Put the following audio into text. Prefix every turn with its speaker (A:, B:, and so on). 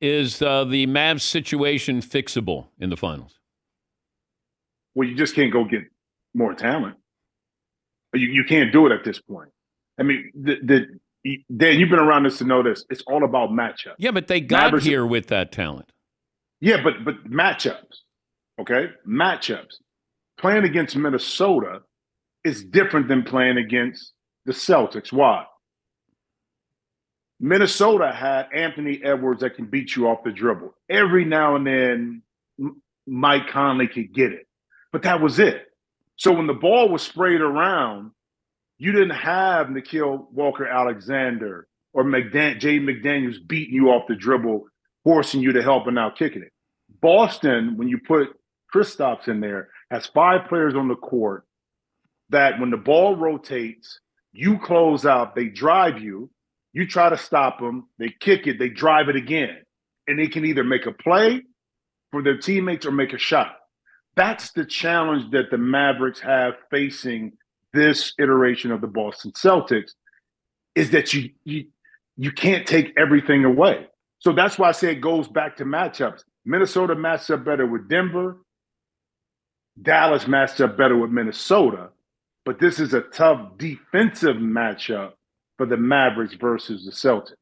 A: Is uh, the Mavs situation fixable in the finals?
B: Well, you just can't go get more talent. You, you can't do it at this point. I mean, the, the Dan, you've been around this to know this. It's all about matchup.
A: Yeah, but they got
B: Mavericks-
A: here with that talent.
B: Yeah, but but matchups, okay, matchups. Playing against Minnesota is different than playing against the Celtics. Why? Minnesota had Anthony Edwards that can beat you off the dribble. Every now and then, Mike Conley could get it, but that was it. So when the ball was sprayed around, you didn't have Nickeil Walker Alexander or McDan- Jay McDaniels beating you off the dribble, forcing you to help and now kicking it. Boston, when you put Kristaps in there, has five players on the court that when the ball rotates, you close out, they drive you, you try to stop them, they kick it, they drive it again. And they can either make a play for their teammates or make a shot. That's the challenge that the Mavericks have facing this iteration of the Boston Celtics is that you you you can't take everything away. So that's why I say it goes back to matchups. Minnesota matched up better with Denver. Dallas matched up better with Minnesota. But this is a tough defensive matchup for the Mavericks versus the Celtics.